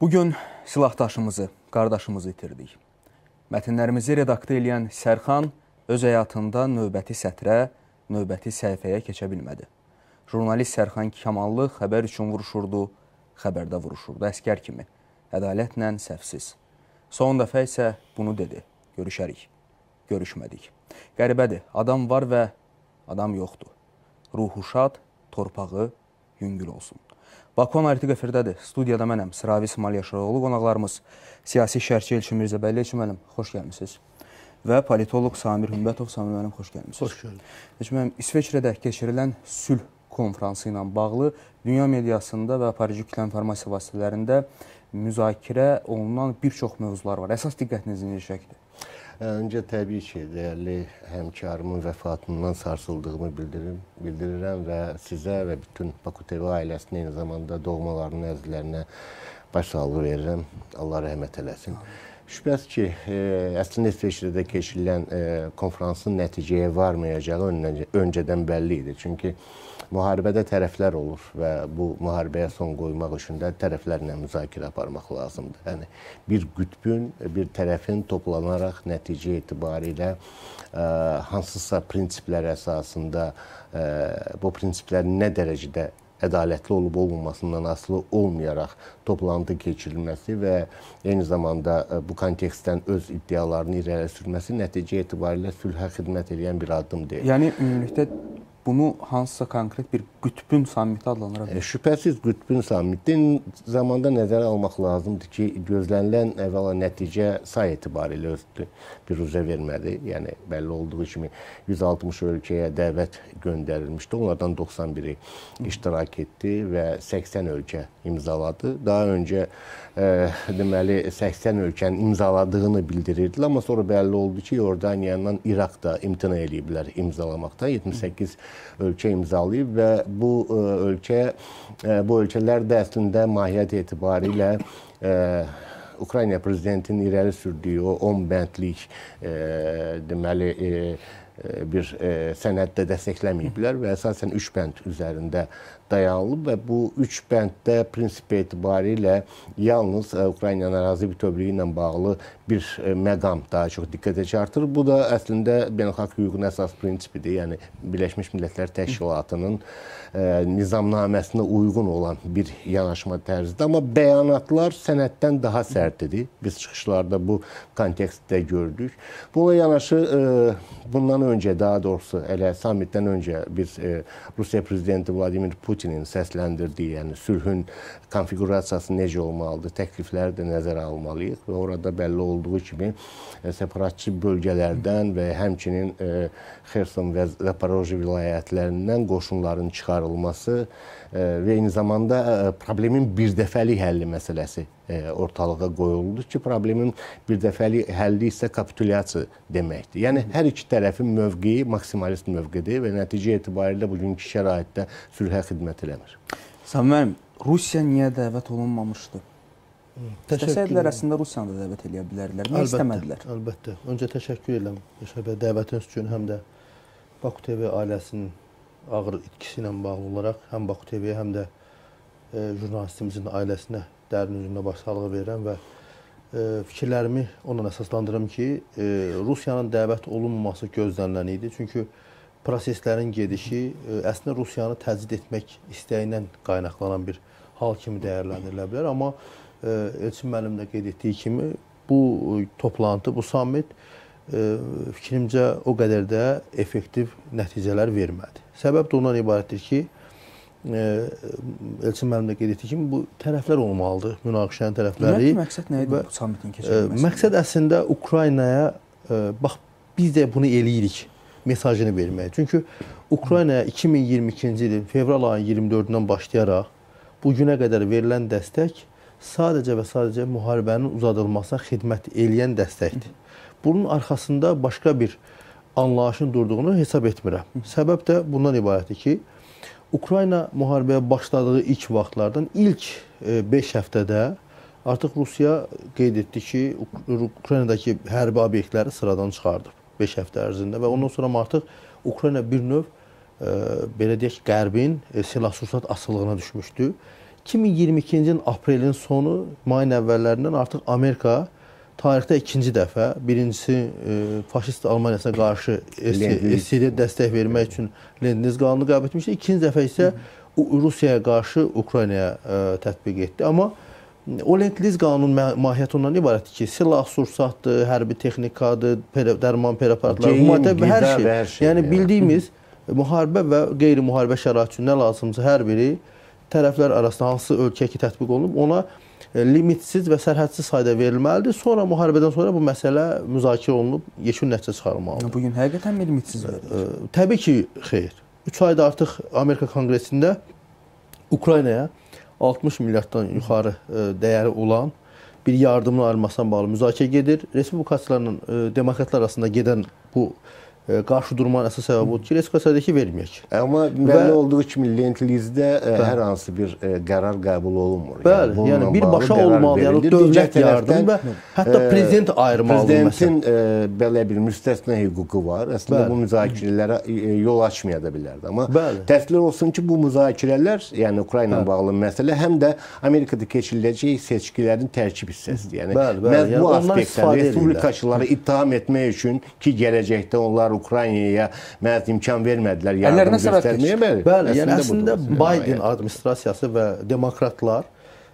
Bugün silahdaşımızı, qardaşımızı itirdik. Mətnlərimizi redaktə edən Sərxan öz həyatında növbəti sətrə, növbəti səhifəyə keçə bilmədi. Jurnalist Sərxan Kamallı xəbər üçün vuruşurdu, xəbərdə vuruşurdu, əskər kimi, ədalətlə səhvsiz. Son dəfə isə bunu dedi, görüşərik, görüşmədik. Qəribədir, adam var və adam yoxdur. Ruhu şad, torpağı yüngül olsun. Baku Analitik efirdədir. Studiyada mənəm, Sıravi İsmail Yaşaroğlu, qonaqlarımız siyasi şərhçi Elçin Mirzəbəlli. Elçin müəllim, xoş gəlmisiniz. Və politoloq Samir Hümbətov, Samir müəllim, xoş gəlmisiniz. Xoş gördük. Elçin müəllim, İsveçrədə keçirilən sülh konfransı ilə bağlı dünya mediasında və xarici kütlə informasiya vasitələrində müzakirə olunan bir çox mövzular var. Əsas diqqətinizi necə çəkdi? Öncə təbii ki, dəyərli həmkarımın vəfatından sarsıldığımı bildirim, bildirirəm və sizə və bütün Baku TV ailəsinə eyni zamanda doğmalarının əzizlərinə başsağlığı verirəm. Allah rəhmət eləsin. Şübhəsiz ki, e, əslində İsveçrədə keçirilən e, konfransın nəticəyə varmayacağı öncədən bəlli idi. Çünki müharibədə tərəflər olur və bu müharibəyə son qoymaq üçün də tərəflərlə müzakirə aparmaq lazımdır. Yəni bir qütbün, bir tərəfin toplanaraq nəticə etibarilə ə, e, hansısa prinsiplər əsasında ə, e, bu prinsiplərin nə dərəcədə ədalətli olub olmamasından asılı olmayaraq toplantı keçirilməsi və eyni zamanda e, bu kontekstdən öz iddialarını irəli sürməsi nəticə etibarilə sülhə xidmət edən bir addım deyil. Yəni ümumilikdə bunu hansısa konkret bir qütbün sammiti adlandıra bilər? E, şübhəsiz qütbün sammiti zamanda nəzərə almaq lazımdır ki, gözlənilən əvvəla nəticə say etibarilə öz biruzə vermədi. Yəni bəlli olduğu kimi 160 ölkəyə dəvət göndərilmişdi. Onlardan 91-i iştirak etdi və 80 ölkə imzaladı. Daha öncə e, deməli 80 ölkənin imzaladığını bildirirdilər, amma sonra bəlli oldu ki, Yordaniyandan İraq da imtina eləyiblər imzalamaqdan. 78 ölkə imzalayıb və bu e, ölkə e, bu ölkələr də əslində mahiyyət etibarilə ə, Ukrayna prezidentinin irəli sürdüyü o 10 bəndlik deməli bir e, sənəddə dəstəkləməyiblər və əsasən 3 bənd üzərində dayanılıb və bu 3 bənddə prinsip etibarilə yalnız e, Ukrayna ərazi bütövlüyü ilə bağlı bir e, məqam daha çox diqqətə çarptır. Bu da əslində beynəlxalq hüququn əsas prinsipidir. Yəni Birləşmiş Millətlər Təşkilatının ə, nizamnaməsinə uyğun olan bir yanaşma tərzidir. Amma bəyanatlar sənəddən daha sərtdir. Biz çıxışlarda bu kontekstdə gördük. Buna yanaşı ə, bundan öncə daha doğrusu elə sammitdən öncə biz ə, Rusiya prezidenti Vladimir Putinin səsləndirdiyi, yəni sülhün konfiqurasiyası necə olmalıdır, təklifləri də nəzərə almalıyıq və orada bəlli olduğu kimi separatçı bölgələrdən və həmçinin Xerson və Zaporojye vilayətlərindən qoşunların çıxarılması və eyni zamanda problemin birdəfəlik həlli məsələsi ortalığa qoyuldu ki, problemin birdəfəlik həlli isə kapitulyasiya deməkdir. Yəni hər iki tərəfin mövqeyi maksimalist mövqedir və nəticə etibarilə bugünkü şəraitdə sülhə xidmət eləmir. Sami müəllim, Rusiya niyə dəvət olunmamışdı? İstəsəydilər əslində Rusiyanı da dəvət eləyə bilərdilər. Niyə istəmədilər? Əlbəttə. Öncə təşəkkür edirəm bəy dəvətiniz üçün həm də Baku TV ailəsinin ağır itkisi ilə bağlı olaraq həm Baku TV-yə, həm də e, jurnalistimizin ailəsinə dərin üzündə başsağlığı verirəm və e, fikirlərimi onunla əsaslandırıram ki, e, Rusiyanın dəvət olunmaması gözlənilən idi. Çünki proseslərin gedişi e, əslində Rusiyanı təzyiq etmək istəyindən qaynaqlanan bir hal kimi dəyərləndirilə bilər. Amma e, Elçin müəllim də qeyd etdiyi kimi bu toplantı, bu sammit fikrimcə o qədər də effektiv nəticələr vermədi. Səbəb də ondan ibarətdir ki, Elçin müəllim də qeyd etdiyi kimi bu tərəflər olmalıdır, münaqişənin tərəfləri. Ümumiyyətlə məqsəd nə idi bu sammitin keçirilməsi? Məqsəd əslində Ukraynaya bax biz də bunu eləyirik mesajını vermək. Çünki Ukraynaya 2022-ci ilin fevral ayının 24-dən başlayaraq bu günə qədər verilən dəstək sadəcə və sadəcə müharibənin uzadılmasına xidmət eləyən dəstəkdir. Bunun arxasında başqa bir anlayışın durduğunu hesab etmirəm. Səbəb də bundan ibarətdir ki, Ukrayna müharibəyə başladığı ilk vaxtlardan ilk 5 e, həftədə artıq Rusiya qeyd etdi ki, Ukraynadakı hərbi obyektləri sıradan çıxardıb 5 həftə ərzində və ondan sonra artıq Ukrayna bir növ e, belə deyək, Qərbin e, silah-sursat asılılığına düşmüşdü. 2022-ci ilin aprelin sonu, mayın əvvəllərindən artıq Amerika tarixdə ikinci dəfə, birincisi e, faşist Almaniyasına qarşı SSR dəstək vermək üçün Lend-Liz qanunu qəbul etmişdi. İkinci dəfə isə Rusiyaya qarşı Ukraynaya ə, tətbiq etdi. Amma o Lend-Liz qanunun mahiyyəti ondan ibarətdir ki, silah sursatdır, hərbi texnikadır, pere, dərman preparatlar, və hər şey. hər şey. Yəni bildiyimiz müharibə və qeyri-müharibə şərait üçün nə lazımdırsa hər biri tərəflər arasında hansı ölkəyə ki tətbiq olunub, ona e, limitsiz və sərhədsiz sayda verilməlidir. Sonra müharibədən sonra bu məsələ müzakirə olunub, yekun nəticə çıxarılmalıdır. Bu gün həqiqətən limitsiz verilir? Təbii ki, xeyr. 3 ayda artıq Amerika Konqresində Ukraynaya 60 milyarddan yuxarı e, dəyəri olan bir yardımın ayrılmasına bağlı müzakirə gedir. Respublikaçılarla e, demokratlar arasında gedən bu qarşı durmanın əsas səbəbi odur ki, respublikadakı verməyək. Amma bəlli olduğu kimi Lent-Lizdə hər hansı bir qərar qəbul olunmur. Bəli, yəni, yəni birbaşa olmalı, yəni dövlət yardım və hətta prezident ayırmalıdır Prezidentin məsələn. belə bir müstəsna hüququ var. Əslində Bəli. bu müzakirələrə yol açmaya da bilərdi. Amma təsdiq olsun ki, bu müzakirələr, yəni Ukrayna ilə bağlı məsələ həm də Amerikada keçiriləcək seçkilərin tərkib hissəsidir. Yəni bəli, bəli. məhz yəni, bu aspektdən respublikaçıları ittiham etmək üçün ki, gələcəkdə onlar Ukraynaya məhz imkan vermədilər yardım göstərməyə. Bəli, bəli yəni əslində Biden administrasiyası və demokratlar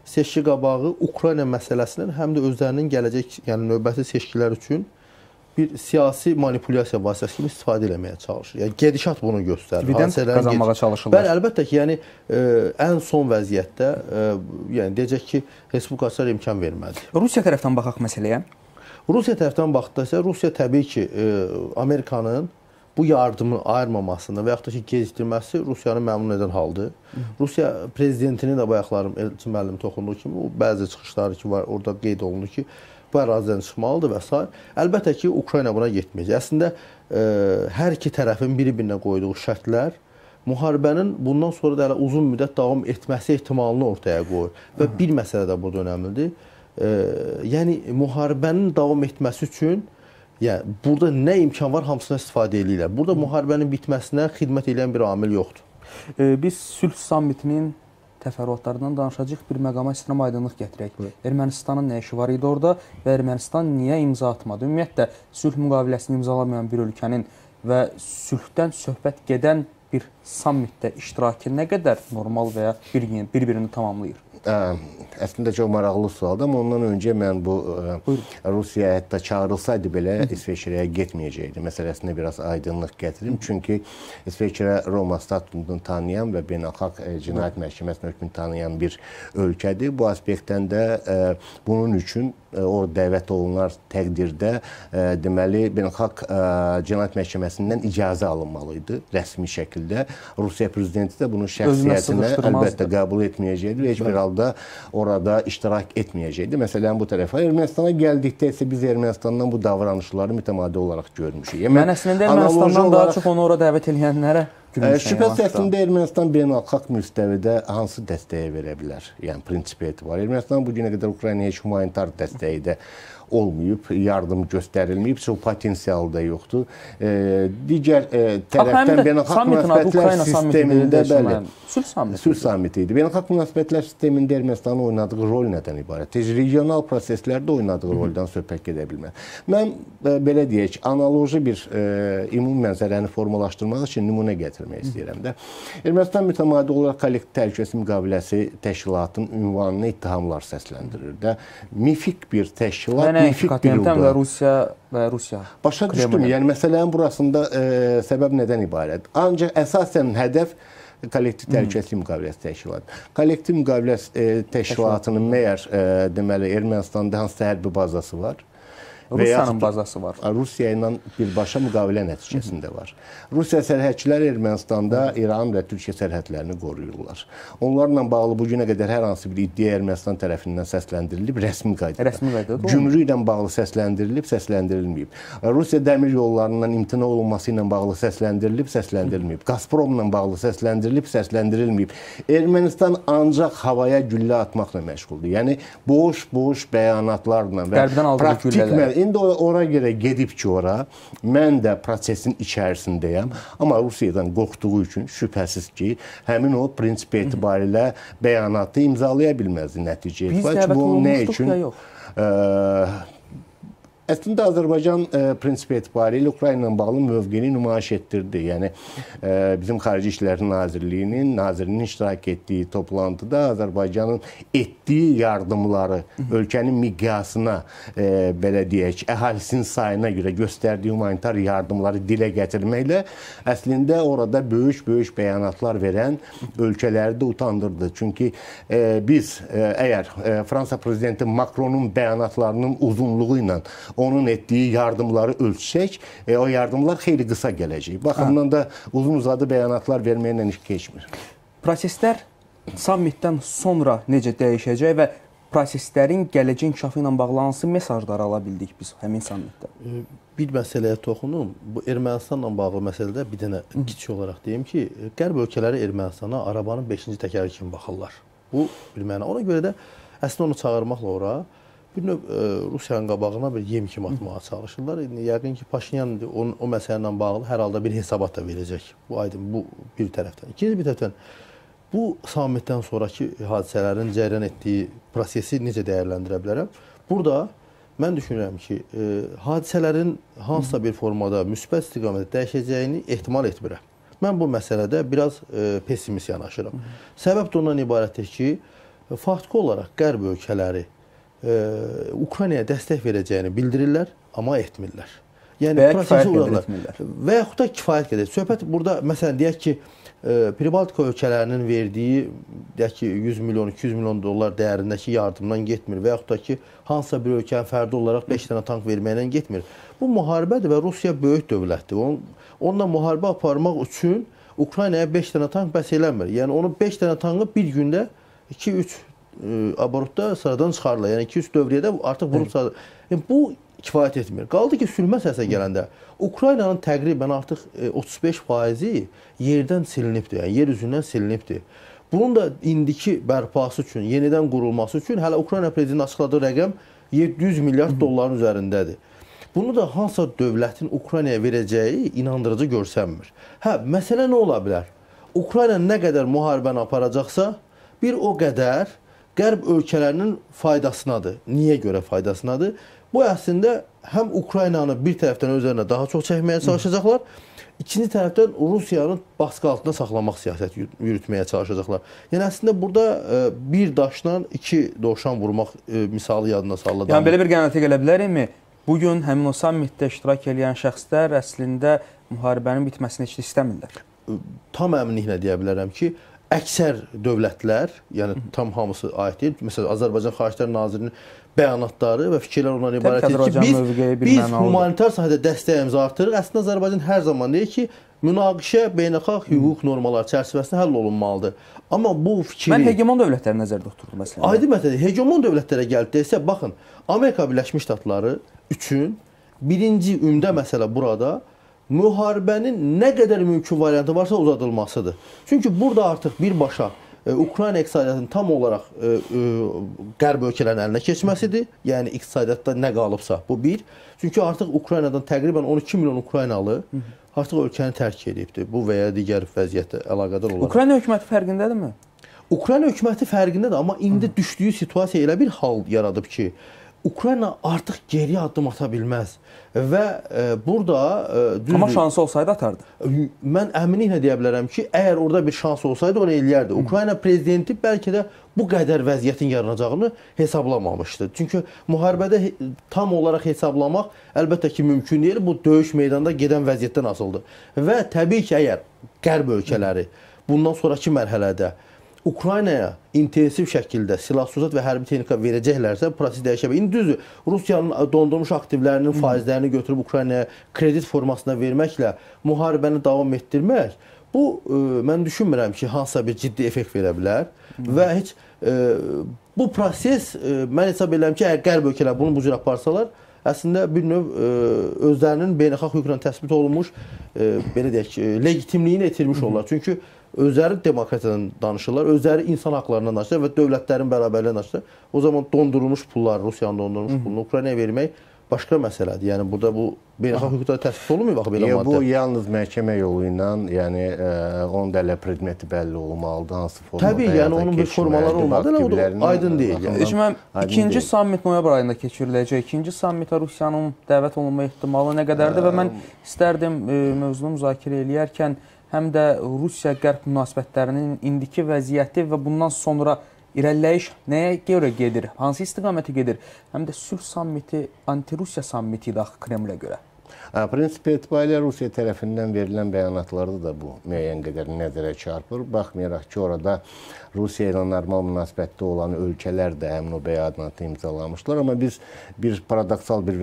seçki qabağı Ukrayna məsələsinin həm də özlərinin gələcək, yəni növbəti seçkilər üçün bir siyasi manipulyasiya vasitəsi kimi istifadə etməyə çalışır. Yəni gedişat bunu göstərir. Dividend qazanmağa çalışırlar. Bəli, əlbəttə ki, yəni ə, e, ən son vəziyyətdə ə, e, yəni deyəcək ki, respublikaçılar imkan vermədi. Rusiya tərəfdən baxaq məsələyə. Rusiya tərəfdən baxdıqda isə Rusiya təbii ki, e, Amerikanın bu yardımı ayırmamasını və yaxud da ki, gecikdirməsi Rusiyanı məmnun edən haldır. Rusiya prezidentinin də bayaqlarım Elçin müəllim toxunduğu kimi o bəzi çıxışları ki var, orada qeyd olundu ki, bu ərazidən çıxmalıdır və s. Əlbəttə ki, Ukrayna buna getməyəcək. Əslində e, hər iki tərəfin bir-birinə qoyduğu şərtlər müharibənin bundan sonra da hələ uzun müddət davam etməsi ehtimalını ortaya qoyur. Və bir məsələ də burada önəmlidir yəni müharibənin davam etməsi üçün yəni burada nə imkan var, hamısından istifadə edirlər. Burada müharibənin bitməsinə xidmət edən bir amil yoxdur. Biz sülh sammitinin təfərrüatlarından danışacağıq. Bir məqama istəyirəm aydınlıq gətirək. Evet. Ermənistanın nə işi var idi orada və Ermənistan niyə imza atmadı? Ümumiyyətlə sülh müqaviləsini imzalamayan bir ölkənin və sülhdən söhbət gedən bir sammitdə iştirakı nə qədər normal və ya bir-birini bir tamamlayır? Ə, əslində çox maraqlı sualdır, amma ondan öncə mən bu ə, Rusiya hətta çağırılsaydı belə İsveçrəyə getməyəcəkdi məsələsinə biraz aydınlıq gətirim. Çünki İsveçrə Roma statutunu tanıyan və beynəlxalq cinayət məhkəməsinin hökmünü tanıyan bir ölkədir. Bu aspektdən də ə, bunun üçün o dəvət olunar təqdirdə ə, deməli beynəlxalq cinayət məhkəməsindən icazə alınmalı idi rəsmi şəkildə. Rusiya prezidenti də bunun şəxsiyyətinə əlbəttə qəbul etməyəcəkdi. Heç bir halda halda orada iştirak etməyəcəkdi. Məsələn, bu tərəfə Ermənistana gəldikdə isə biz Ermənistandan bu davranışları mütəmadi olaraq görmüşük. Yəni, Mən əslində Ermənistandan daha çox onu ora dəvət edənlərə Şübhəsiz əslində Ermənistan beynəlxalq müstəvidə hansı dəstəyi verə bilər? Yəni prinsipi etibar. Ermənistan bu günə qədər Ukraynaya heç humanitar dəstəyi də olmayıb, yardım göstərilməyib, çox potensialı da yoxdur. E, digər e, tərəfdən beynəlxalq münasibətlər sistemində bəli, sülh sammiti. Sülh sammiti idi. Beynəlxalq münasibətlər sistemində Ermənistanın oynadığı rol nədən ibarət? Regional proseslərdə oynadığı roldan söhbət gedə bilməz. Mən e, belə deyək, analoji bir ümumi mənzərəni formalaşdırmaq üçün nümunə gətirmək istəyirəm də. Ermənistan mütəmadi olaraq kollektiv təhlükəsizlik müqaviləsi təşkilatının ünvanına ittihamlar səsləndirir də. Mifik bir təşkilat Yəni KTM-dən və Rusiya və Rusiya. Başa düşdüm. Yəni məsələnin burasında e, səbəb nədən ibarət? Ancaq əsasən hədəf kollektiv təhlükəsizlik müqaviləsi təşkilatı. Kollektiv müqaviləsi e, təşkilatının məgər e, deməli Ermənistanda hansı hərbi bazası var? Rusiyanın bazası var. Rusiya ilə birbaşa müqavilə nəticəsində var. Rusiya sərhədçilər Ermənistanda İran və Türkiyə sərhədlərini qoruyurlar. Onlarla bağlı bu günə qədər hər hansı bir iddia Ermənistan tərəfindən səsləndirilib rəsmi qaydada. Rəsmi qaydada. Gümrük ilə bağlı səsləndirilib, səsləndirilməyib. Rusiya dəmir yollarından imtina olunması ilə bağlı səsləndirilib, səsləndirilməyib. Gazpromla bağlı səsləndirilib, səsləndirilməyib. Ermənistan ancaq havaya güllə atmaqla məşğuldur. Yəni boş-boş bəyanatlarla və praktik indi ora görə gedib ki, ora mən də prosesin içərisindəyəm, amma Rusiyadan qorxduğu üçün şübhəsiz ki, həmin o prinsip etibarilə bəyanatı imzalaya bilməzdi nəticə etibarilə. Biz bu nə üçün? Ə, Əslində Azərbaycan e, prinsip etibarilə Ukrayna ilə bağlı mövqeyini nümayiş etdirdi. Yəni e, bizim Xarici İşlər Nazirliyinin nazirinin iştirak etdiyi toplantıda Azərbaycanın etdiyi yardımları ölkənin miqyasına e, belə deyək, əhalisinin sayına görə göstərdiyi humanitar yardımları dilə gətirməklə əslində orada böyük-böyük bəyanatlar verən ölkələri də utandırdı. Çünki ə, biz ə, əgər ə, Fransa prezidenti Macronun bəyanatlarının uzunluğu ilə onun etdiyi yardımları ölçsək, e, o yardımlar xeyli qısa gələcək. Baxımdan da uzun-uzadı bəyanatlar verməklə iş keçmir. Proseslər sammitdən sonra necə dəyişəcək və proseslərin gələcək inkişafı ilə bağlı hansı mesajlar ala bildik biz həmin sammitdən? Bir məsələyə toxunum. Bu Ermənistanla bağlı məsələdə bir dənə kiçik olaraq deyim ki, Qərb ölkələri Ermənistana arabanın 5-ci təkəri kimi baxırlar. Bu bir məna. Ona görə də əslində onu çağırmaqla ora bir növ ə, e, Rusiyanın qabağına bir yem kimi atmağa çalışırlar. İndi yəqin ki, Paşinyan o, o məsələ ilə bağlı hər halda bir hesabat da verəcək. Bu aydın bu bir tərəfdən. İkinci bir tərəfdən bu sammitdən sonrakı hadisələrin cərəyan etdiyi prosesi necə dəyərləndirə bilərəm? Burada mən düşünürəm ki, ə, e, hadisələrin hansısa bir formada müsbət istiqamətdə dəyişəcəyini ehtimal etmirəm. Mən bu məsələdə biraz ə, e, pessimist yanaşıram. Səbəb də ondan ibarətdir ki, faktiki olaraq Qərb ölkələri Ukraynaya dəstək verəcəyini bildirirlər, amma etmirlər. Yəni və prosesi uğrarlar. Və yaxud da kifayət qədər. Söhbət burada məsələn deyək ki, Pribaltika ölkələrinin verdiyi deyək ki 100 milyon, 200 milyon dollar dəyərindəki yardımdan getmir və yaxud da ki hansısa bir ölkənin fərdi olaraq 5 dənə tank verməklə getmir. Bu müharibədir və Rusiya böyük dövlətdir. On, onunla müharibə aparmaq üçün Ukraynaya 5 dənə tank bəs eləmir. Yəni onu 5 dənə tankı bir gündə 2-3 abortda sıradan çıxarırlar. Yəni 200 dövriyyədə artıq vurub sıradan. Yəni bu kifayət etmir. Qaldı ki, sülh məsələsinə gələndə Ukraynanın təqribən artıq 35%-i e, yerdən silinibdir. Yəni yer üzündən silinibdir. Bunun da indiki bərpası üçün, yenidən qurulması üçün hələ Ukrayna prezidenti açıqladığı rəqəm 700 milyard dolların üzərindədir. Bunu da hansısa dövlətin Ukraynaya verəcəyi inandırıcı görsənmir. Hə, məsələ nə ola bilər? Ukrayna nə qədər müharibəni aparacaqsa, bir o qədər Qərb ölkələrinin faydasınadır. Niyə görə faydasınadır? Bu əslində həm Ukraynanı bir tərəfdən özlərinə daha çox çəkməyə çalışacaqlar, ikinci tərəfdən Rusiyanın baskı altında saxlamaq siyasəti yürütməyə çalışacaqlar. Yəni əslində burada e, bir daşla iki dovşan vurmaq e, misalı yadına salınır. Yəni belə bir qənaətə gələ bilərikmi? Bu gün həmin o sammitdə iştirak edən şəxslər əslində müharibənin bitməsini heç istəmirlər. Tam əminliklə deyə bilərəm ki, əksər dövlətlər, yəni tam hamısı aid deyil. Məsələn, Azərbaycan Xarici İşlər Nazirinin bəyanatları və fikirlər ondan ibarətdir ki, biz biz humanitar sahədə dəstəyimizi artırırıq. Əslində Azərbaycan hər zaman deyir ki, münaqişə beynəlxalq hüquq normalları çərçivəsində həll olunmalıdır. Amma bu fikri Mən hegemon dövlətləri nəzərdə tuturdum məsələn. Aydın məsələdir. Hegemon dövlətlərə gəldi desə, baxın, Amerika Birləşmiş Ştatları üçün birinci ümdə məsələ burada müharibənin nə qədər mümkün variantı varsa uzadılmasıdır. Çünki burada artıq birbaşa e, Ukrayna iqtisadiyyatının tam olaraq e, e, qərb ölkələrinin əlinə keçməsidir. Yəni iqtisadiyyatda nə qalıbsa bu bir. Çünki artıq Ukraynadan təqribən 12 milyon Ukraynalı artıq ölkəni tərk edibdir. Bu və ya digər vəziyyətlə əlaqədar olaraq. Ukrayna hökuməti fərqindədirmi? Ukrayna hökuməti fərqindədir, amma indi düşdüyü situasiya elə bir hal yaradıb ki, Ukrayna artıq geri addım ata bilməz və e, burada e, düzdür. Amma şansı olsaydı atardı. Mən əminliklə deyə bilərəm ki, əgər orada bir şans olsaydı onu eləyərdi. Hı. Ukrayna prezidenti bəlkə də bu qədər vəziyyətin yaranacağını hesablamamışdı. Çünki müharibədə tam olaraq hesablamaq əlbəttə ki, mümkün deyil. Bu döyüş meydanında gedən vəziyyətdən asılıdır. Və təbii ki, əgər qərb ölkələri bundan sonrakı mərhələdə Ukraynaya intensiv şəkildə silah-sursat və hərbi texnika verəcəklərsə, proses dəyişə bilər. İndi düzdür, Rusiyanın dondurmuş aktivlərinin faizlərini götürüb Ukraynaya kredit formasına verməklə müharibəni davam etdirmək, bu ə, e, mən düşünmürəm ki, hansısa bir ciddi effekt verə bilər və heç ə, e, bu proses ə, e, mən hesab edirəm ki, əgər qərb ölkələri bunu bu cür aparsalar, əslində bir növ ə, özlərinin beynəlxalq hüquqla təsbit olunmuş ə, belə deyək, legitimliyini itirmiş olurlar. Çünki özləri demokratiyadan danışırlar, özləri insan haqlarından danışırlar və dövlətlərin bərabərliyindən danışırlar. O zaman dondurulmuş pullar, Rusiyanın dondurmuş pulunu Ukraynaya vermək başqa məsələdir. Yəni burada bu beynəlxalq hüquqda təsdiq olunmuyor bax belə Ya, maddə. bu yalnız məhkəmə yolu ilə, yəni ə, onun da elə predmeti bəlli olmalıdır, hansı formada. Təbii, yəni onun bir formaları olmalı, elə o da aydın deyil, yəni. mən ikinci deyil. sammit noyabr ayında keçiriləcək. İkinci sammitə Rusiyanın dəvət olunma ehtimalı nə qədərdir və mən istərdim e, mövzunu müzakirə eləyərkən həm də Rusiya-Qərb münasibətlərinin indiki vəziyyəti və bundan sonra irəliləyiş nəyə görə gedir, hansı istiqamətə gedir, həm də sülh sammiti, anti-Rusiya sammiti idi axı Kremlə görə. Hə, Prinsip etibarilə Rusiya tərəfindən verilən bəyanatlarda da bu müəyyən qədər nəzərə çarpır. Baxmayaraq ki, orada Rusiya ilə normal münasibətdə olan ölkələr də həmin o bəyanatı imzalamışlar, amma biz bir paradoksal bir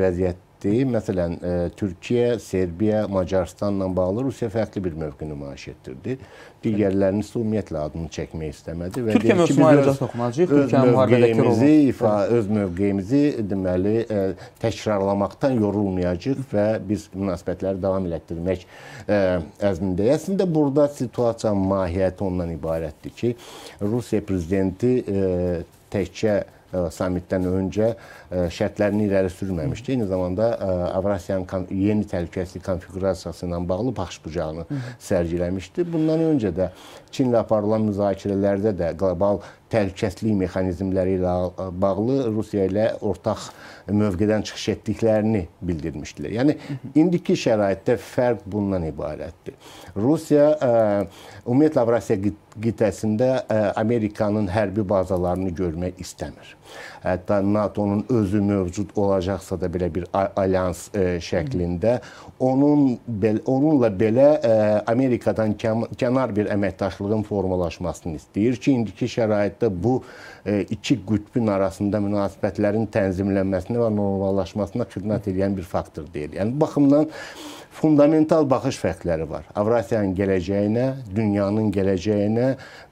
vəziyyətdir. Məsələn, e, Türkiyə, Serbiya, Macarıstanla bağlı Rusiya fərqli bir mövqe nümayiş etdirdi. Digərlərinin isə ümumiyyətlə adını çəkmək istəmədi və Türkiyə mövzusuna toxunacağıq. öz Türkiyənin müharibədəki rolu. mövqeyimizi ifa, öz mövqeyimizi deməli ə, təkrarlamaqdan yorulmayacağıq və biz münasibətləri davam elətdirmək ə, əzmindəyik. Əslində burada situasiyanın mahiyyəti ondan ibarətdir ki, Rusiya prezidenti ə, təkcə ə, sammitdən öncə ə, şərtlərini irəli sürməmişdi. Eyni zamanda ə, Avrasiyanın yeni təhlükəsizlik konfiqurasiyası ilə bağlı baxış bucağını sərgiləmişdi. Bundan öncə də Çinlə aparılan müzakirələrdə də qlobal təhlükəsizlik mexanizmləri ilə ə, bağlı Rusiya ilə ortaq mövqedən çıxış etdiklərini bildirmişdilər. Yəni indiki şəraitdə fərq bundan ibarətdir. Rusiya ə, ümumiyyətlə Avrasiya qit- qitəsində ə, Amerikanın hərbi bazalarını görmək istəmir. Hətta NATO-nun özü mövcud olacaqsa da belə bir alyans ə, şəklində onun bel, onunla belə ə, Amerikadan kənar bir əməkdaşlığın formalaşmasını istəyir ki, indiki şəraitdə bu ə, iki qütbün arasında münasibətlərin tənzimlənməsinə və normallaşmasına xidmət edən bir faktor deyil. Yəni baxımdan fundamental baxış fərqləri var. Avrasiyanın gələcəyinə, dünyanın gələcəyinə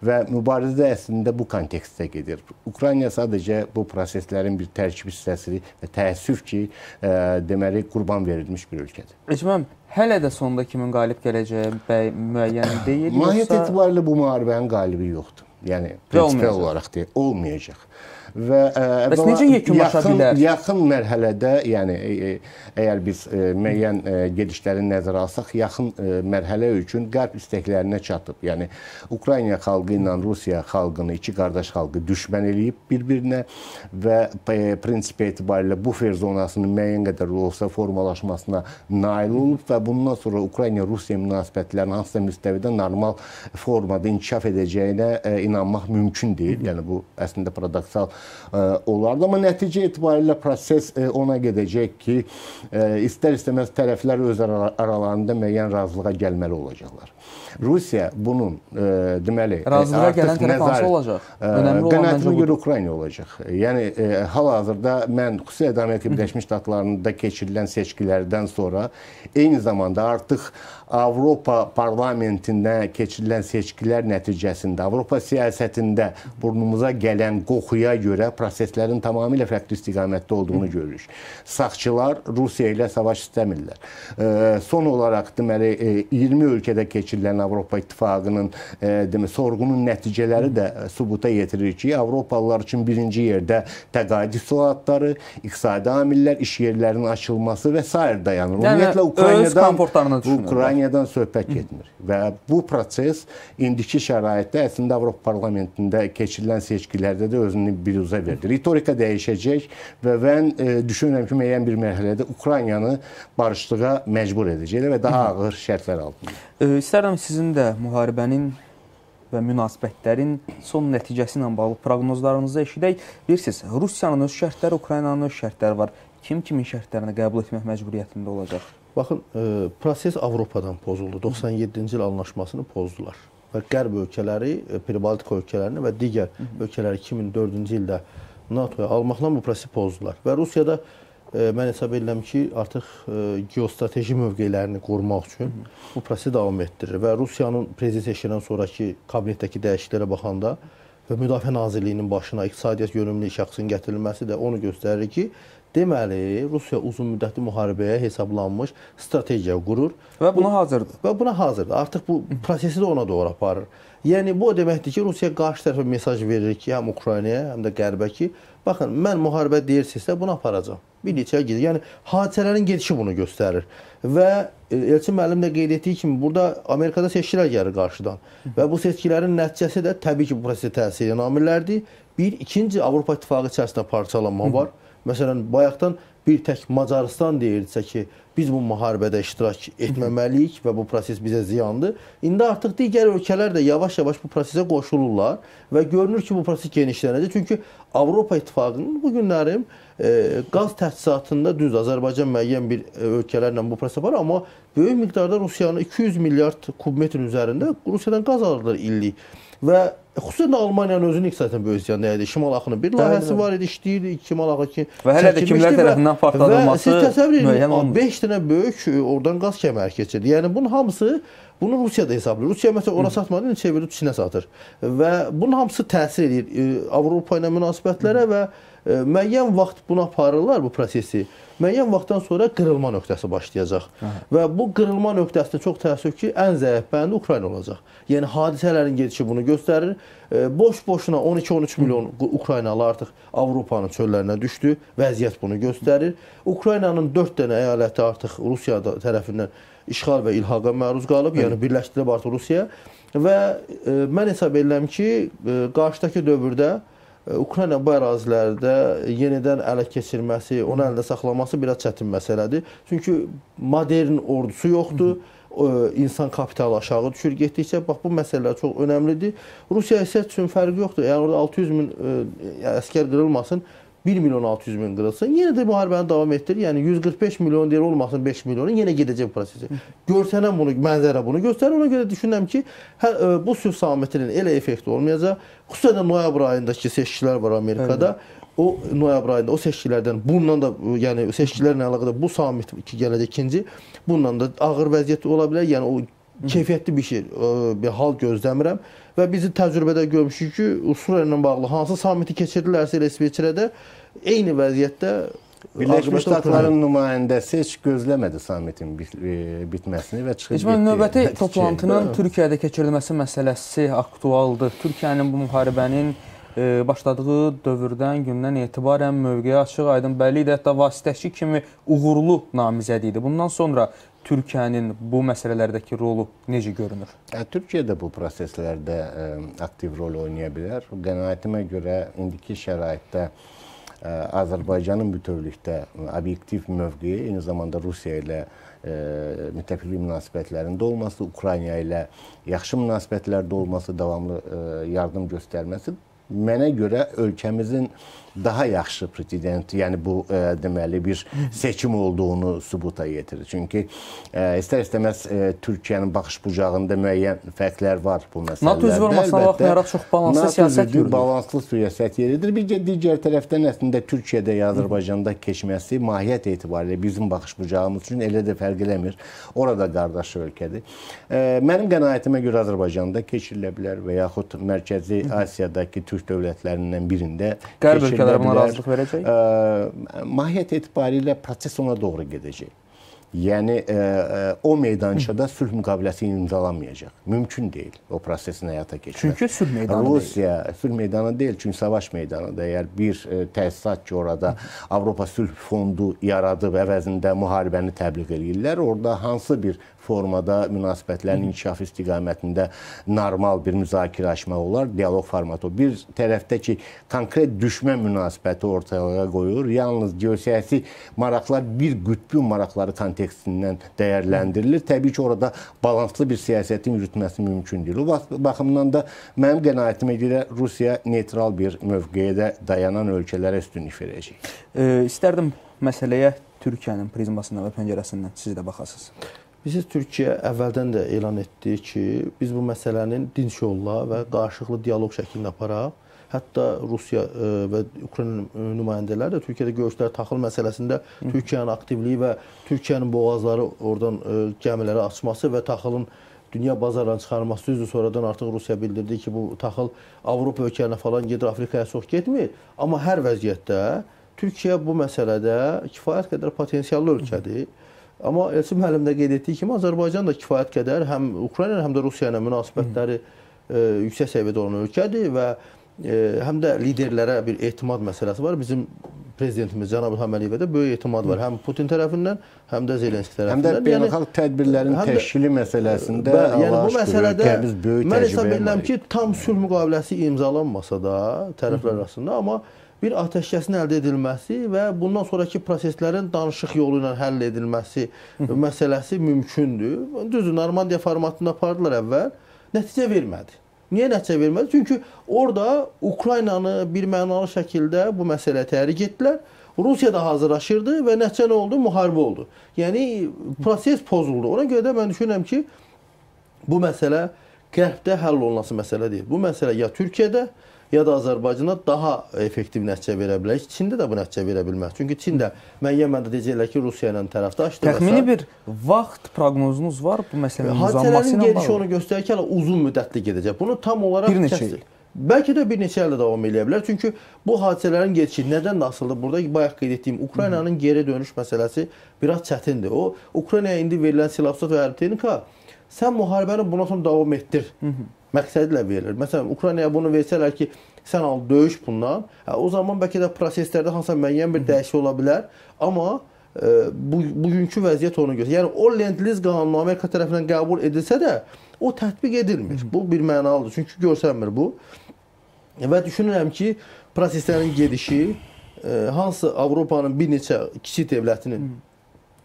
və mübarizə əslində bu kontekstdə gedir. Ukrayna sadəcə bu proseslərin bir tərkib hissəsi və təəssüf ki, ə, deməli qurban verilmiş bir ölkədir. Ecməm, hələ də sonda kimin qalib gələcəyi bəy- müəyyən deyil, Mahiyyət yoxsa etibarilə bu müharibənin qalibi yoxdur. Yəni prinsipal olmayacaq. olaraq deyil, olmayacaq. Və ə, Bəs necə yekunlaşa yaxın, bilər? Yaxın mərhələdə, yəni ə, ə, əgər biz ə, müəyyən ə, gedişləri nəzərə alsaq, yaxın ə, mərhələ üçün qərb istəklərinə çatıb. Yəni Ukrayna xalqı ilə Rusiya xalqını, iki qardaş xalqı düşmən eləyib bir-birinə və prinsip etibarilə bufer zonasının müəyyən qədər olsa formalaşmasına nail olub və bundan sonra Ukrayna-Rusiya münasibətlərinin hansısa müstəvidə normal formada inkişaf edəcəyinə ə, inanmaq mümkün deyil. Yəni bu əslində paradoksal olardı, amma nəticə etibarilə proses ə, ona gedəcək ki, ə, istər-istəməz tərəflər öz ara- aralarında müəyyən razılığa gəlməli olacaqlar. Rusiya bunun ə, deməli razılığa gələn tərəf hansı olacaq? Önəmli olan məncə görə. Ukrayna olacaq. Yəni e, hal-hazırda mən xüsusilə Amerika Birləşmiş Ştatlarında keçirilən seçkilərdən sonra eyni zamanda artıq Avropa parlamentində keçirilən seçkilər nəticəsində Avropa siyasətində burnumuza gələn qoxuya görə proseslərin tamamilə fərqli istiqamətdə olduğunu görürük. Sağçılar Rusiya ilə savaş istəmirlər. E, son olaraq deməli e, 20 ölkədə keçirilən Avropa İttifaqının e, demək sorğunun nəticələri də sübuta yetirir ki, Avropalılar üçün birinci yerdə təqaüd islahatları, iqtisadi amillər, iş yerlərinin açılması və s. dayanır. Yəni, Ümumiyyətlə Ukraynadan. Ukraynadan söhbət getmir və bu proses indiki şəraitdə əslində Avropa parlamentində keçirilən seçkilərdə də özünü biruzə verdi. Ritorika dəyişəcək və mən e, düşünürəm ki, müəyyən bir mərhələdə Ukraynanı barışlığa məcbur edəcəklər və daha ağır şərtlər altında. E, İstərdim sizin də müharibənin və münasibətlərin son nəticəsi ilə bağlı proqnozlarınızı eşidək. Bilirsiniz, Rusiyanın öz şərtləri, Ukraynanın öz şərtləri var. Kim kimin şərtlərini qəbul etmək məcburiyyətində olacaq? Baxın, e, proses Avropadan pozuldu. 97-ci il anlaşmasını pozdular. Və Qərb ölkələri, e, Pribaltika ölkələrini və digər ölkələri 2004-cü ildə NATO-ya almaqla bu prosesi pozdular. Və Rusiyada e, mən hesab edirəm ki, artıq e, geostrateji mövqelərini qorumaq üçün bu prosesi davam etdirir və Rusiyanın prezident seçkilərindən sonrakı kabinetdəki dəyişikliklərə baxanda və Müdafiə Nazirliyinin başına iqtisadiyyat yönümlü şəxsin gətirilməsi də onu göstərir ki, Deməli, Rusiya uzunmüddətli müharibəyə hesablanmış strategiya qurur və buna hazırdır. Və buna hazırdır. Artıq bu prosesi də ona doğru aparır. Yəni bu o deməkdir ki, Rusiya qarşı tərəfə mesaj verir ki, həm Ukraynaya, həm də Qərbə ki, baxın, mən müharibə deyirsinizsə bunu aparacağam. Bir neçə gedir. Yəni hadisələrin gedişi bunu göstərir. Və e, Elçin müəllim də qeyd etdiyi kimi burada Amerikada seçkilər gəlir qarşıdan. Və bu seçkilərin nəticəsi də təbii ki, bu prosesə təsir edən amillərdir. Bir, ikinci Avropa İttifaqı içərisində parçalanma var. Hı -hı. Məsələn, bayaqdan bir tək Macarıstan deyirdisə ki, biz bu müharibədə iştirak etməməliyik və bu proses bizə ziyandır. İndi artıq digər ölkələr də yavaş-yavaş bu prosesə qoşulurlar və görünür ki, bu proses genişlənəcək. Çünki Avropa İttifaqının bu günlərim e, qaz təchizatında düz Azərbaycan müəyyən bir e, ölkələrlə bu prosesə var, amma böyük miqdarda Rusiyanın 200 milyard kubmetr üzərində Rusiyadan qaz alırlar illik. Və xüsusən də Almaniyanın özünün iqtisadiyyatına böyük ziyan dəydi. Şimal axını bir layihəsi var idi, işləyirdi, Şimal axı ki. Və hələ də kimlər tərəfindən partladılması müəyyən olmur. 5 dənə böyük oradan qaz kəməri keçirdi. Yəni bunun hamısı bunu Rusiya da hesablayır. Rusiya məsələn ora satmadı, çevirib Çinə satır. Və bunun hamısı təsir edir e, Avropa ilə münasibətlərə və e, müəyyən vaxt buna aparırlar bu prosesi müəyyən vaxtdan sonra qırılma nöqtəsi başlayacaq. Hə. Və bu qırılma nöqtəsində çox təəssüf ki, ən zəif bəndi Ukrayna olacaq. Yəni hadisələrin gedişi bunu göstərir. Boş-boşuna 12-13 milyon Ukraynalı artıq Avropanın çöllərinə düşdü. Vəziyyət bunu göstərir. Ukraynanın 4 dənə əyaləti artıq Rusiya tərəfindən işğal və ilhaqa məruz qalıb, yəni birləşdirilib artıq Rusiya və e, mən hesab edirəm ki, e, qarşıdakı dövrdə Ukrayna bu ərazilərdə yenidən ələ keçirməsi, onu əldə saxlaması biraz çətin məsələdir. Çünki modern ordusu yoxdur. insan kapitalı aşağı düşür getdikcə. Bax bu məsələlər çox önəmlidir. Rusiya isə üçün fərqi yoxdur. Yəni orada 600 min ə, əskər qırılmasın. 1 milyon 600 min qırılsın, yenə də müharibəni davam etdirir. Yəni 145 milyon deyir olmasın 5 milyonu, yenə gedəcək prosesi. Görsənən bunu, mənzərə bunu göstərir. Ona görə düşünürəm ki, hə, bu sülh sammitinin elə effekti olmayacaq. Xüsusən də noyabr ayındakı seçkilər var Amerikada. Hı o noyabr ayında o seçkilərdən bundan da yəni seçkilərlə əlaqədar bu sammit ki gələcək ikinci bundan da ağır vəziyyət ola bilər. Yəni o keyfiyyətli bir şey, bir hal gözləmirəm və bizi təcrübədə görmüşük ki, Ukrayna ilə bağlı hansı sammiti keçirdilərsə elə İsveçrədə eyni vəziyyətdə Birləşmiş Ştatların nümayəndəsi heç gözləmədi sammitin e, bitməsini və çıxıb getdi. Növbəti toplantının Türkiyədə keçirilməsi məsələsi aktualdır. Türkiyənin bu müharibənin e, başladığı dövrdən, gündən etibarən mövqeyi açıq, aydın bəlli idi. Hətta vasitəçi kimi uğurlu namizəd idi. Bundan sonra Türkiyənin bu məsələlərdəki rolu necə görünür? Türkiyə də bu proseslərdə ə, aktiv rol oynaya bilər. Qənaətimə görə indiki şəraitdə ə, Azərbaycanın bütövlükdə obyektiv mövqeyi, eyni zamanda Rusiya ilə müttəfiqlik münasibətlərində olması, Ukrayna ilə yaxşı münasibətlərdə olması, davamlı ə, yardım göstərməsi mənə görə ölkəmizin daha yaxşı prezident, yəni bu ə, e, deməli bir seçim olduğunu sübuta yetirir. Çünki e, istər-istəməz e, Türkiyənin baxış bucağında müəyyən fərqlər var bu məsələlərdə. NATO üzv olmasına baxmayaraq çox balanslı NATO siyasət yürüdür. Balanslı siyasət yeridir. Bir digər tərəfdən əslində Türkiyədə ya Azərbaycanda keçməsi mahiyyət etibarilə bizim baxış bucağımız üçün elə də fərq eləmir. Orada qardaş ölkədir. Ə, mənim qənaətimə görə Azərbaycanda keçirilə bilər və yaxud Mərkəzi Asiyadakı türk dövlətlərindən birində Qərb ölkələri ölkələr buna razılıq verəcək? Ə, mahiyyət etibarilə proses ona doğru gedəcək. Yəni ə, ə, o meydançada sülh müqaviləsi imzalanmayacaq. Mümkün deyil o prosesin həyata keçirmək. Çünki sülh meydanı Rusiya deyil. sülh meydanı deyil, çünki savaş meydanıdır. Əgər bir ə, təsisat ki, orada Avropa Sülh Fondu yaradıb əvəzində müharibəni təbliğ eləyirlər, orada hansı bir formada münasibətlərin inkişafı istiqamətində normal bir müzakirə açmaq olar, dialoq formatı. Bir tərəfdə ki, konkret düşmə münasibəti ortaya qoyur. Yalnız geosiyasi maraqlar bir qütbün maraqları kontekstindən dəyərləndirilir. Təbii ki, orada balanslı bir siyasətin yürütməsi mümkün deyil. O baxımdan da mənim qənaətimə görə Rusiya neytral bir mövqeyə dayanan ölkələrə üstünlük verəcək. E, istərdim məsələyə Türkiyənin prizmasından və pəncərəsindən siz də baxasınız. Bilirsiniz, Türkiyə əvvəldən də elan etdi ki, biz bu məsələnin dinç yolla və qarşılıqlı dialoq şəklində aparaq. Hətta Rusiya e, və Ukrayna nümayəndələri də Türkiyədə görüşlər taxıl məsələsində Türkiyənin aktivliyi və Türkiyənin boğazları oradan e, gəmilərə açması və taxılın dünya bazarına çıxarılması düzdür. Sonradan artıq Rusiya bildirdi ki, bu taxıl Avropa ölkələrinə falan gedir, Afrikaya çox getmir. Amma hər vəziyyətdə Türkiyə bu məsələdə kifayət qədər potensiallı ölkədir. Amma Elçin müəllim də qeyd etdiyi kimi Azərbaycan da kifayət qədər həm Ukrayna həm də Rusiya ilə münasibətləri e, yüksək səviyyədə olan ölkədir və e, həm də liderlərə bir etimad məsələsi var. Bizim prezidentimiz cənab İlham Əliyevə də böyük etimad var. Həm Putin tərəfindən, həm də Zelenski tərəfindən. Həm də beynəlxalq yəni, tədbirlərin də, təşkili məsələsində bə, yəni bu məsələdə böyük mən hesab edirəm ki, tam sülh müqaviləsi imzalanmasa da tərəflər arasında, amma bir atəşkəsin əldə edilməsi və bundan sonrakı proseslərin danışıq yolu ilə həll edilməsi məsələsi mümkündür. Düzdür, Normandiya formatında apardılar əvvəl, nəticə vermədi. Niyə nəticə vermədi? Çünki orada Ukraynanı bir mənalı şəkildə bu məsələyə təhrik etdilər. Rusiya da hazırlaşırdı və nəticə nə oldu? Müharibə oldu. Yəni proses pozuldu. Ona görə də mən düşünürəm ki, bu məsələ qərbdə həll olunması məsələ deyil. Bu məsələ ya Türkiyədə, ya da Azərbaycana daha effektiv nəticə verə bilər. Çində də bu nəticə verə bilməz. Çünki Çin də müəyyən məndə deyəcəklər ki, Rusiya ilə tərəfdaşdır. Təxmini bir vaxt proqnozunuz var bu məsələnin uzanması ilə bağlı? Hadisələrin gedişi onu göstərir ki, hələ uzun müddətli gedəcək. Bunu tam olaraq bir neçə il. Bəlkə də bir neçə il davam edə bilər. Çünki bu hadisələrin gedişi nədən asılıdır? Burada bayaq qeyd etdiyim Ukraynanın geri dönüş məsələsi biraz çətindir. O Ukraynaya indi verilən silah-sursat və hərbi texnika sən müharibəni bundan sonra davam etdir. Hı -hı məqsədi ilə verilir. Məsələn, Ukraynaya bunu versələr ki, sən al döyüş bundan, hə, o zaman bəlkə də proseslərdə hansısa müəyyən bir dəyişiklik ola bilər, amma e, bu bugünkü vəziyyət onu göstərir. Yəni o Lend-Liz qanunu Amerika tərəfindən qəbul edilsə də, o tətbiq edilmir. Bu bir mənalıdır, çünki görsənmir bu. Və düşünürəm ki, proseslərin gedişi e, hansı Avropanın bir neçə kiçik dövlətinin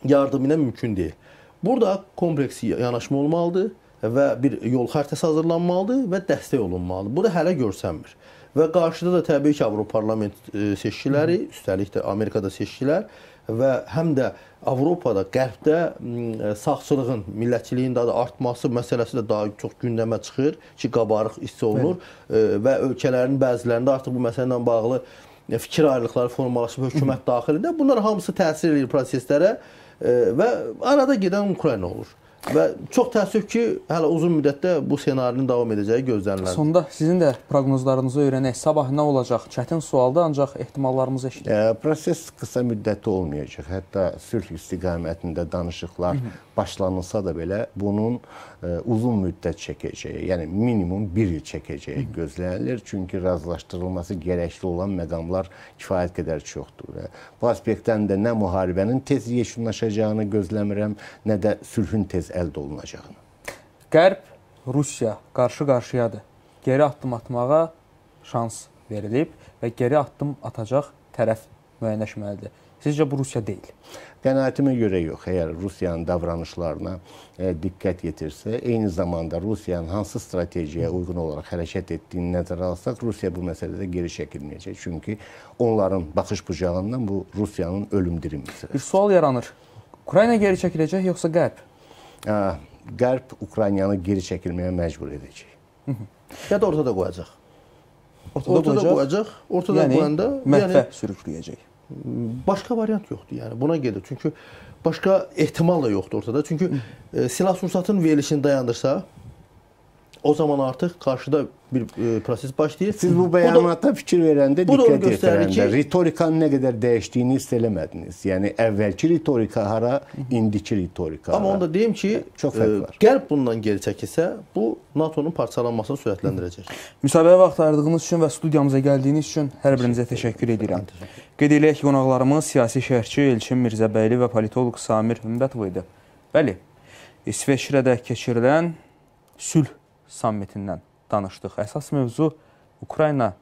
yardımı ilə mümkün deyil. Burada kompleks yanaşma olmalıdır və bir yol xəritəsi hazırlanmalıdır və dəstək olunmalıdır. Bu da hələ görsənmir. Və qarşıda da təbii ki, Avroparlament e, seçkiləri, üstəlik də Amerikada seçkilər və həm də Avropada, Qərbdə e, sağçılığın, millətçiliyin daha da artması məsələsi də daha çox gündəmə çıxır ki, qabarıq hiss olunur Bəli. və ölkələrin bəzilərində artıq bu məsələ ilə bağlı fikir ayrılıqları formalaşıb hökumət daxilində. Bunlar hamısı təsir edir proseslərə və arada gedən Ukrayna olur. Və çox təəssüf ki, hələ uzun müddətdə bu ssenarinin davam edəcəyi gözlənilir. Sonda sizin də proqnozlarınızı öyrənək. Sabah nə olacaq? Çətin sualdır, ancaq ehtimallarımızı eşidək. E, proses qısa müddətli olmayacaq. Hətta sülh istiqamətində danışıqlar Hı -hı. başlanılsa da belə bunun e, uzun müddət çəkəcəyi, yəni minimum 1 il çəkəcəyi gözlənilir. Çünki razılaşdırılması gərəkli olan məqamlar kifayət qədər çoxdur. Və bu aspektdən də nə müharibənin tez yekunlaşacağını gözləmirəm, nə də sülhün tez əldə olunacağını. Qərb Rusiya qarşı-qarşıyadır. Geri addım atmağa şans verilib və geri addım atacaq tərəf müəyyənləşməlidir. Sizcə bu Rusiya deyil? Qənaətimə görə yox. Əgər Rusiyanın davranışlarına e, diqqət yetirsə, eyni zamanda Rusiyanın hansı strategiyaya uyğun olaraq hərəkət etdiyini nəzərə alsaq, Rusiya bu məsələdə geri çəkilməyəcək. Çünki onların baxış bucağından bu Rusiyanın ölüm dirim məsələsi. Bir sual yaranır. Ukrayna geri çəkiləcək yoxsa Qərb? Qərb Ukraynanı geri çəkilməyə məcbur edəcək. Ya da ortada qoyacaq. Ortada, ortada qoyacaq. qoyacaq. Ortada yəni, qoyanda məhvə yəni, sürükləyəcək. Başqa variant yoxdur. Yəni buna gedir. Çünki başqa ehtimal da yoxdur ortada. Çünki e, silah sursatın verilişini dayandırsa, o zaman artıq qarşıda bir e, proses başlayır. Siz bu bəyanata bu fikir verəndə diqqət yetirəndə ki, ritorikanın nə qədər dəyişdiyini hiss eləmədiniz. Yəni əvvəlki ritorika hara, indiki ritorika hara. Amma onu da deyim ki, çox fərq var. Qərb bundan geri çəkilsə, bu NATO-nun parçalanmasını sürətləndirəcək. Müsahibəyə vaxt ayırdığınız üçün və studiyamıza gəldiyiniz üçün hər birinizə təşəkkür edirəm. Qeyd eləyək ki, qonaqlarımız siyasi şərhçi Elçin Mirzəbəyli və politoloq Samir Hümbətov idi. Bəli, İsveçrədə keçirilən sülh sammitindən danışdıq. Əsas mövzu Ukrayna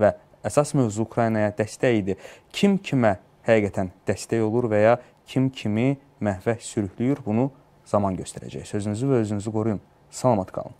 və əsas mövzu Ukraynaya dəstək idi. Kim kimə həqiqətən dəstək olur və ya kim kimi məhvə sürükləyir, bunu zaman göstərəcək. Sözünüzü və özünüzü qoruyun. Salamat qalın.